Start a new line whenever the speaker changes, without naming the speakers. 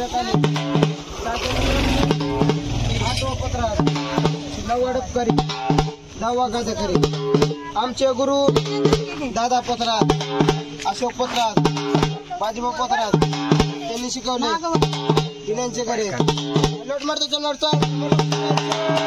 आली आले खुऱ्यात आली पत्रात नववा डबकारी आमचे गुरु दादा पत्रात अशोक पत्रात बाजीबा पत्रात त्यांनी शिकवले. किल्यांचे घरे. लोट मारतो चल